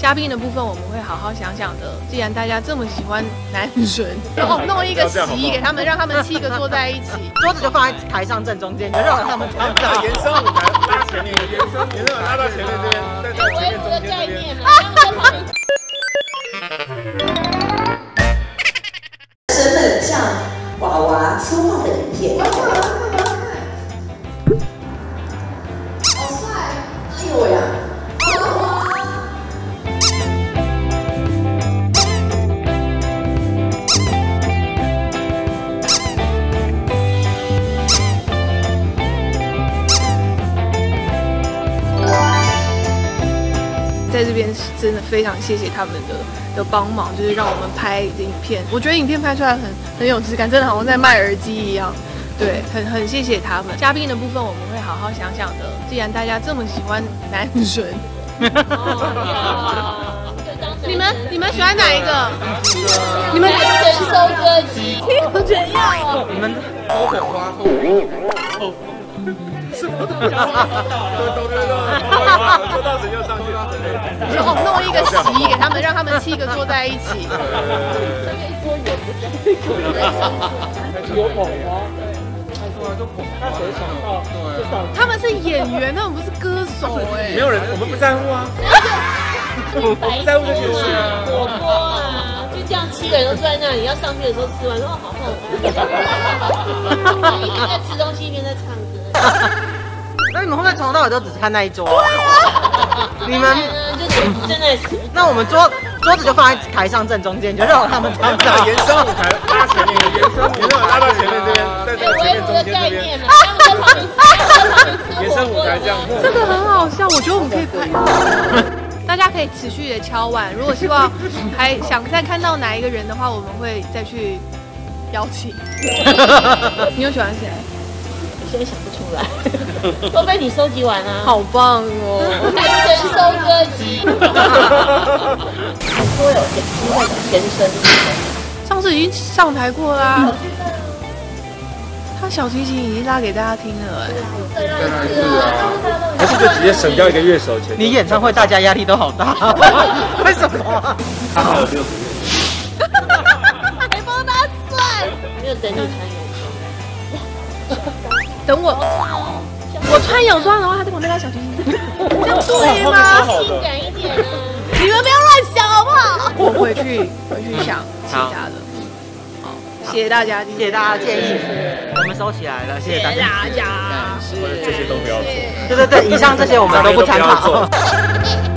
嘉宾的部分我们会好好想想的。既然大家这么喜欢男神，哦，弄一个席给他们，让他们七个坐在一起，桌子就放在台上正中间，就让他们站到延伸舞台拉到前面，延伸延伸拉到前面这边，在这前面中间这边。在这边是真的非常谢谢他们的的帮忙，就是让我们拍影片。我觉得影片拍出来很很有质感，真的好像在卖耳机一样。对，很很谢谢他们。嘉宾的部分我们会好好想想的。既然大家这么喜欢男神，你们你们喜欢哪一个？你们全收割机，听我怎样？你们偷火花偷。什么都都都都都，说到谁就上去。弄一个席给他们，让他们七个坐在一起。有火花，那谁想到？他们是演员，他们不是歌手哎。没有人，我们不在乎啊。我不在乎这件事啊。火锅啊，就这样七个人都坐在那里，要上去的时候吃完，说好好。一边在吃东西，一边在唱歌。那你们会不会从头到尾都只看那一桌？你们就正在吃。那我们桌桌子就放在台上正中间，就让他们这样把延伸舞台拉前面，延伸延伸拉到前面这边，在这前面中间这边。延伸舞台这样。这个很好笑，我觉得我们可以拍。大家可以持续的敲碗，如果希望 还想再看到哪一个人的话，我们会再去邀请。你有喜欢谁？现在想不出来，都被你收集完了，好棒哦！全收割机，说有机会前身，上次已经上台过啦。他小提琴已经拉给大家听了，哎，还是就直接省掉一个乐手钱？你演唱会大家压力都好大，为什么？他好了六个月，还帮他算，没有等你穿泳装。等我，我穿泳装的话，他在旁边拉小提琴，这样对吗？性感一点啊！你们不要乱想好不好？我回去回去想其他的。好，谢谢大家，谢谢大家建议，我们收起来了，谢谢大家。这些都不要做。对对对，以上这些我们都不参考。